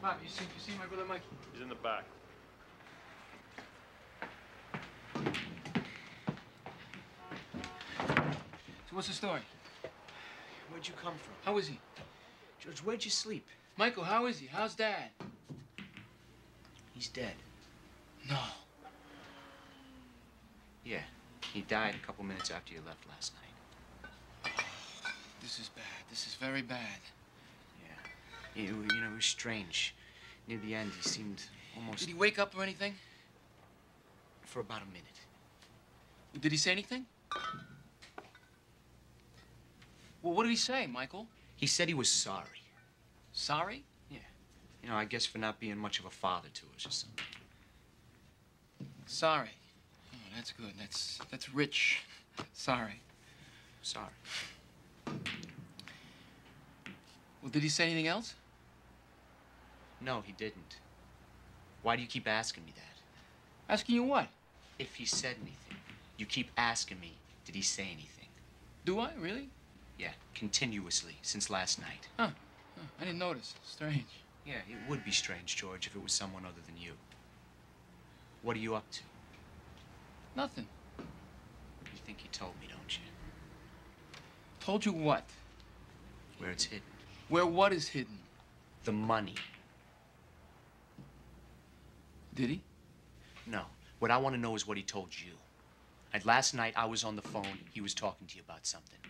Bob, you see, you see my brother Mikey? He's in the back. So what's the story? Where'd you come from? How is he? George, where'd you sleep? Michael, how is he? How's Dad? He's dead. No. Yeah, he died a couple minutes after you left last night. This is bad. This is very bad. Yeah. You, you know, it was strange. Near the end, he seemed almost... Did he wake up or anything? For about a minute. Did he say anything? Well, what did he say, Michael? He said he was sorry. Sorry? Yeah. You know, I guess for not being much of a father to us or something. Sorry. Oh, that's good. That's that's rich. Sorry. Sorry. Well, did he say anything else? No, he didn't. Why do you keep asking me that? Asking you what? If he said anything. You keep asking me, did he say anything? Do I really? Yeah, continuously, since last night. Huh. huh. I didn't notice. Strange. Yeah, it would be strange, George, if it was someone other than you. What are you up to? Nothing. You think he told me, don't you? Told you what? Where it's hidden. Where what is hidden? The money. Did he? No. What I want to know is what he told you. And last night I was on the phone. He was talking to you about something.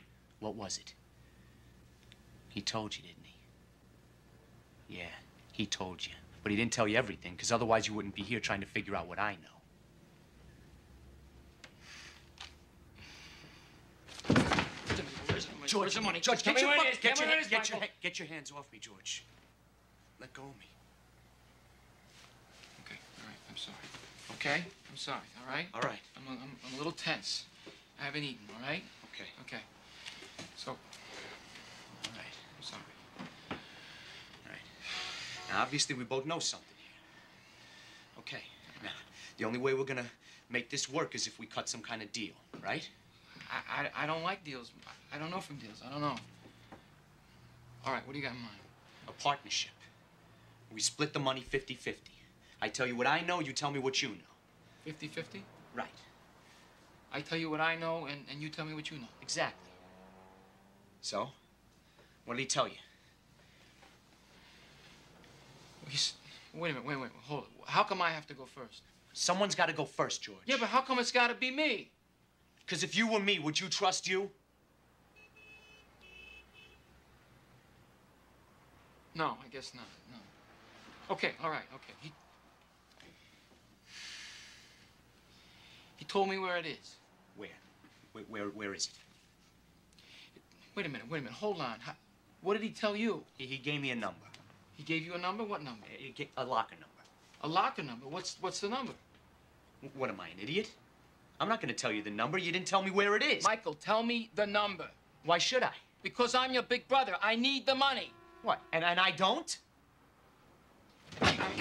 What was it? He told you, didn't he? Yeah, he told you. But he didn't tell you everything, because otherwise you wouldn't be here trying to figure out what I know. George, Where's the money? George, get your, where fuck- it is. get, your, me where it is, get, your, Michael. ha- get your hands off me, George. Let go of me. Okay. All right. I'm sorry. Okay. I'm sorry. All right. All right. I'm a, I'm, I'm a little tense. I haven't eaten. All right. Okay. Okay. So All right. I'm sorry. All right. Now, obviously, we both know something here. Okay. Now, the only way we're gonna make this work is if we cut some kind of deal, right? I, I, I don't like deals. I don't know from deals. I don't know. All right. What do you got in mind? A partnership. We split the money 50-50. I tell you what I know, you tell me what you know. 50-50? Right. I tell you what I know, and, and you tell me what you know. Exactly. So, what did he tell you? Wait a minute. Wait, wait. Hold it. How come I have to go first? Someone's got to go first, George. Yeah, but how come it's got to be me? Because if you were me, would you trust you? No, I guess not. No. Okay. All right. Okay. He. He told me where it is. Where? Where, where, where is it? Wait a minute. Wait a minute. Hold on. How, what did he tell you? He, he gave me a number. He gave you a number. What number? Ga- A locker number. A locker number. What's what's the number? What am I, an idiot? I'm not going to tell you the number. You didn't tell me where it is. Michael, tell me the number. Why should I? Because I'm your big brother. I need the money. What? And, and I don't?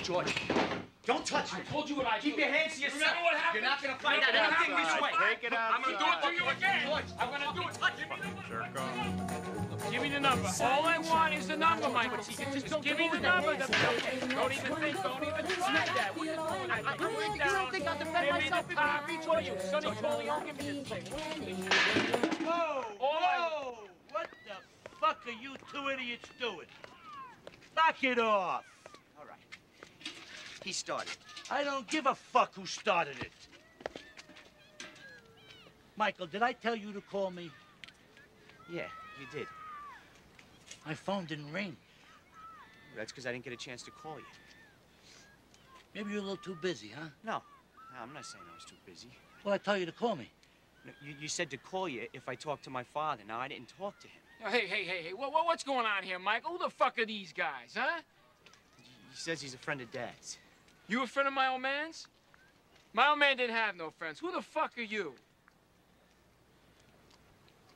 George, don't touch me. I told you what I Keep do. your hands to yourself. Remember what happened? You're not going to find out Remember what anything this way. Take it out. I'm gonna do it to you again. I'm gonna do it. Jerk off. Give me the number. All I want is the number, Michael. Just give me the number. Don't even think. Don't even try that. What are you doing? I, I, I'm You don't think I'll defend Give me myself the before copy. you What are you, Sonny Corleone? Give me this thing. Whoa! All I- Whoa! What the fuck are you two idiots doing? Knock it off! All right. He started. I don't give a fuck who started it. Michael, did I tell you to call me? Yeah, you did. My phone didn't ring. That's because I didn't get a chance to call you. Maybe you're a little too busy, huh? No. No, I'm not saying I was too busy. Well, I tell you to call me. No, you, you said to call you if I talked to my father. Now, I didn't talk to him. Hey, hey, hey, hey. What, what, what's going on here, Michael? Who the fuck are these guys, huh? He says he's a friend of Dad's. You a friend of my old man's? My old man didn't have no friends. Who the fuck are you?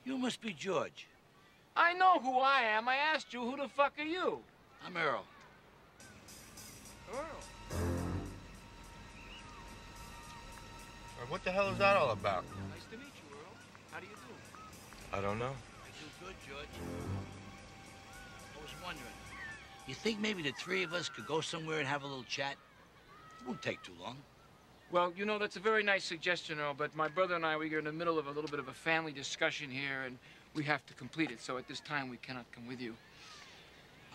You must be George. I know who I am. I asked you, who the fuck are you? I'm Earl. Earl. What the hell is that all about? Nice to meet you, Earl. How do you do? I don't know. I do good, George. I was wondering. You think maybe the three of us could go somewhere and have a little chat? It won't take too long. Well, you know, that's a very nice suggestion, Earl, but my brother and I, we're in the middle of a little bit of a family discussion here, and we have to complete it. So at this time, we cannot come with you.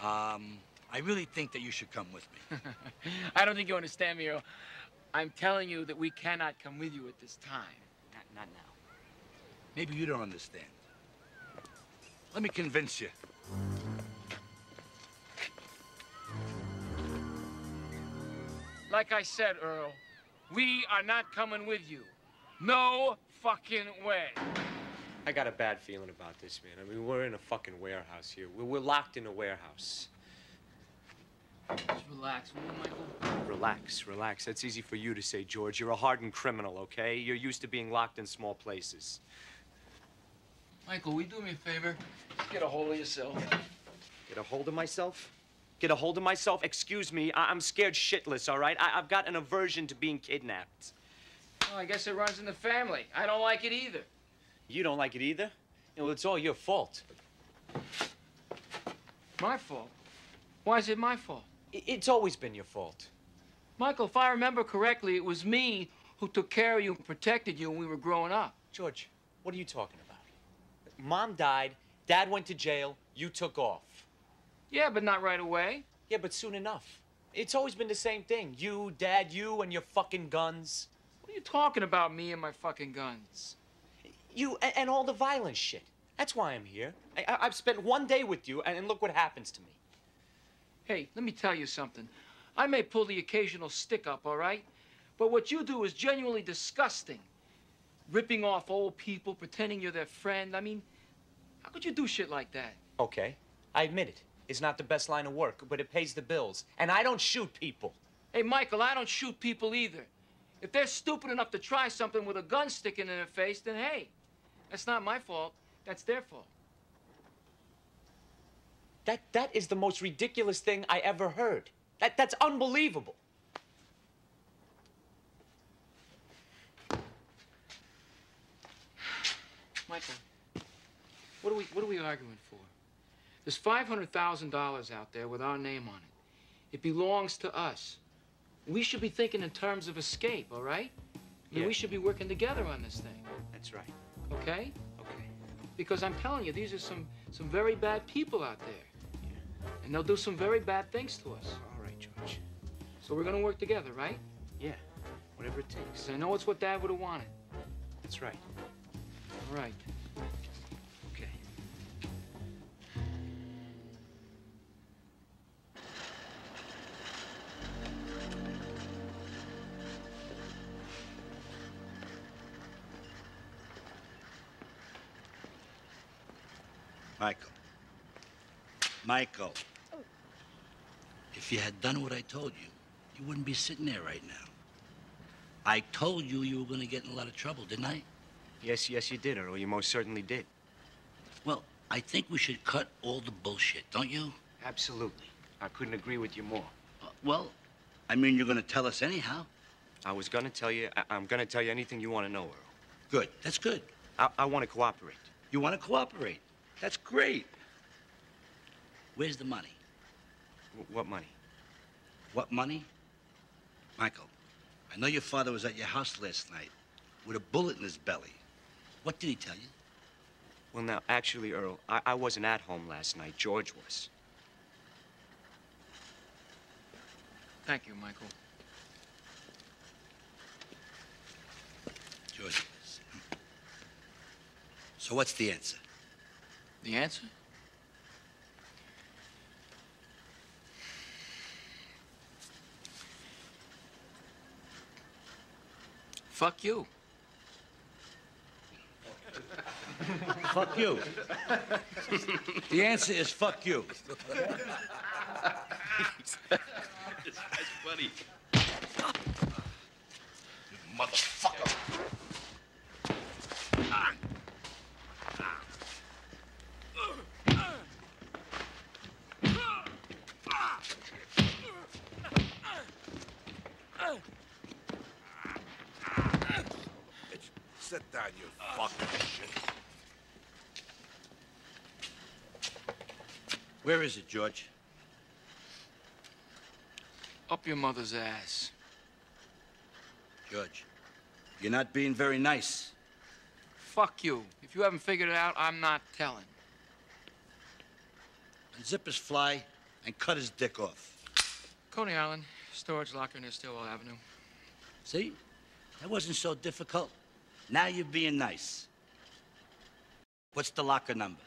Um, I really think that you should come with me. I don't think you understand me, Earl. I'm telling you that we cannot come with you at this time. Not, not now. Maybe you don't understand. Let me convince you. Like I said, Earl, we are not coming with you. No fucking way. I got a bad feeling about this, man. I mean, we're in a fucking warehouse here. We're, we're locked in a warehouse. Just relax, will you, Michael? Relax, relax. That's easy for you to say, George. You're a hardened criminal, okay? You're used to being locked in small places. Michael, will you do me a favor? Get a hold of yourself. Get a hold of myself? Get a hold of myself? Excuse me, I- I'm scared shitless, all right? I- I've got an aversion to being kidnapped. Well, I guess it runs in the family. I don't like it either. You don't like it either? Well, it's all your fault. My fault. Why is it my fault? It's always been your fault. Michael, if I remember correctly, it was me who took care of you and protected you when we were growing up. George, what are you talking about? Mom died, Dad went to jail, you took off. Yeah, but not right away. Yeah, but soon enough. It's always been the same thing. You, Dad, you, and your fucking guns. What are you talking about, me and my fucking guns? You and, and all the violent shit. That's why I'm here. I, I've spent one day with you, and, and look what happens to me. Hey, let me tell you something. I may pull the occasional stick up, all right? But what you do is genuinely disgusting. Ripping off old people, pretending you're their friend. I mean, how could you do shit like that? Okay, I admit it. It's not the best line of work, but it pays the bills. And I don't shoot people. Hey, Michael, I don't shoot people either. If they're stupid enough to try something with a gun sticking in their face, then hey, that's not my fault. That's their fault. That that is the most ridiculous thing I ever heard. That that's unbelievable. Michael, what are we what are we arguing for? There's five hundred thousand dollars out there with our name on it. It belongs to us. We should be thinking in terms of escape, all right? Yeah. we should be working together on this thing, That's right. okay? Okay. Because I'm telling you, these are some some very bad people out there, Yeah. and they'll do some very bad things to us. All right, George. So we're gonna work together, right? Yeah. Whatever it takes. I know it's what Dad would have wanted. That's right. All right. Michael. Michael. If you had done what I told you, you wouldn't be sitting there right now. I told you you were going to get in a lot of trouble, didn't I? Yes, yes, you did, Earl. You most certainly did. Well, I think we should cut all the bullshit, don't you? Absolutely. I couldn't agree with you more. Uh, well, I mean, you're going to tell us anyhow. I was gonna tell you. I, I'm gonna tell you anything you want to know, Earl. Good. That's good. I, I want to cooperate. You want to cooperate. That's great. Where's the money? W- what money? What money? Michael, I know your father was at your house last night with a bullet in his belly. What did he tell you? Well, now, actually, Earl, I, I wasn't at home last night. George was. Thank you, Michael. George is. So what's the answer? The answer? Fuck you. Fuck you. the answer is fuck you. Motherfucker. Ah. Sit down, you fucking shit. Where is it, George? Up your mother's ass. George, you're not being very nice. Fuck you. If you haven't figured it out, I'm not telling. Unzip his fly and cut his dick off. Coney Island, storage locker near Stillwell Avenue. See? That wasn't so difficult. Now you're being nice. What's the locker number?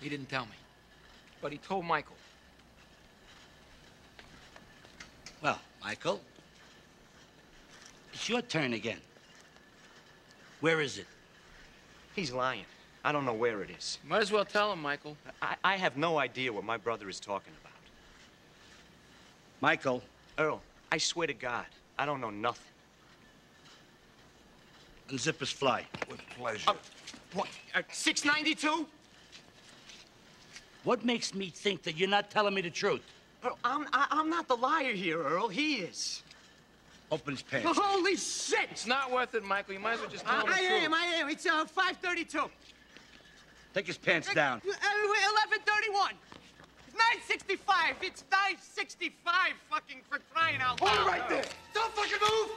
He didn't tell me. But he told Michael. Well, Michael, it's your turn again. Where is it? He's lying. I don't know where it is. Might as well tell him, Michael. I, I have no idea what my brother is talking about. Michael, Earl, I swear to God, I don't know nothing. unzip his fly. With pleasure. What? Uh, 692? What makes me think that you're not telling me the truth? Earl, I'm, I, I'm not the liar here, Earl. He is. Open his pants. Holy shit! It's not worth it, Michael. You might as well just tell I, him the I truth. am, I am. It's uh, 532. Take his pants down. Uh, 1131. 965. It's 965 fucking for crying out loud. Hold it right there. Don't fucking move.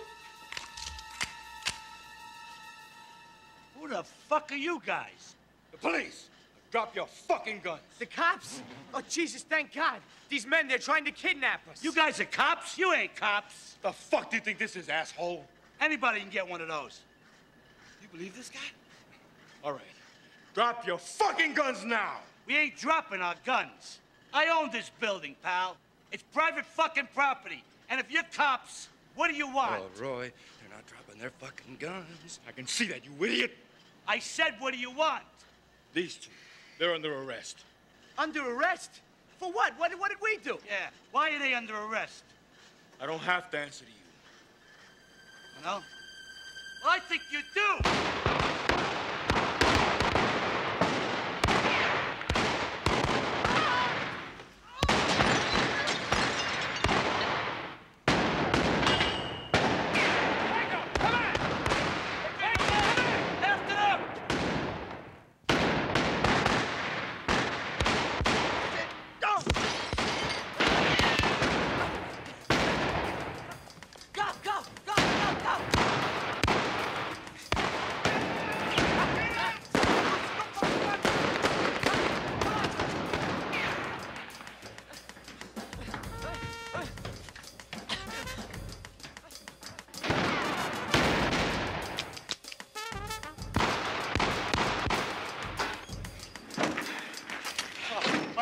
Who the fuck are you guys? The police. Drop your fucking guns. The cops? Oh, Jesus, thank God. These men, they're trying to kidnap us. You guys are cops? You ain't cops. The fuck do you think this is, asshole? Anybody can get one of those. You believe this guy? All right. Drop your fucking guns now. We ain't dropping our guns. I own this building, pal. It's private fucking property. And if you're cops, what do you want? Oh, Roy, they're not dropping their fucking guns. I can see that, you idiot. I said, what do you want? These two, they're under arrest. Under arrest? For what? What, what did we do? Yeah. Why are they under arrest? I don't have to answer to you. No? Well, I think you do.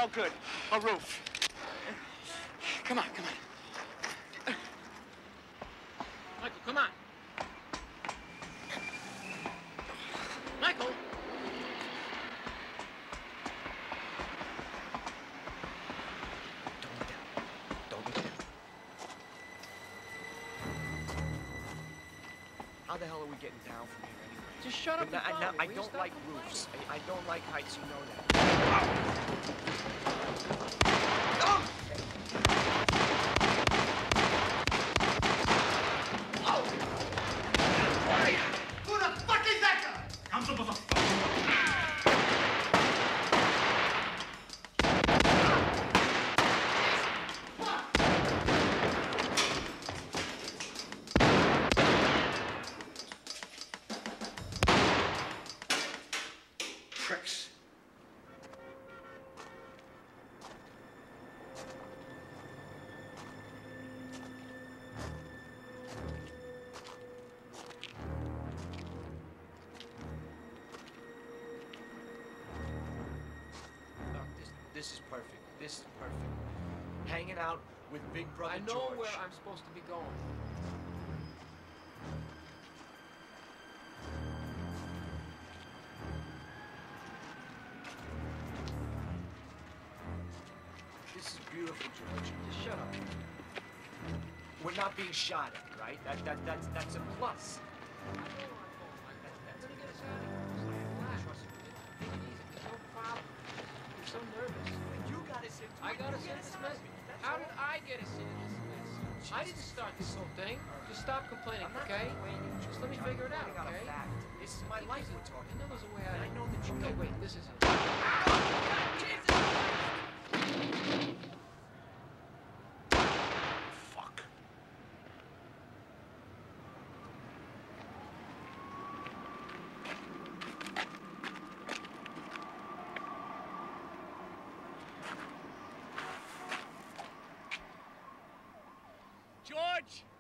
Oh, good. A roof. Come on, come on. Michael, come on. Shut up no, I, no, I me. Will you don't like roofs. I, I don't like heights, you know that. Tricks. Doc, oh! This, this is perfect. This is perfect. Hanging out with Big Brother I know George. where I'm supposed to be going. Beautiful, George. Just shut up. We're not being shot at, right? That, that, that's, that's a plus. I know I'm going. Like, that, that's gonna get us out of here. Just. Take it easy. There's no problem. You're so nervous. You got us into I got us get in this mess. of it. That's How did I get us in this mess? I didn't start this whole thing. Just stop complaining, okay? Just let me figure it out, pointing out a okay? This is my life we're talking I know there's a way out. I know that you Okay, know wait. This is it. Fuck. George!